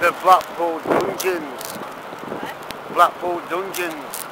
The Blackpool Dungeons. What? Blackpool Dungeons.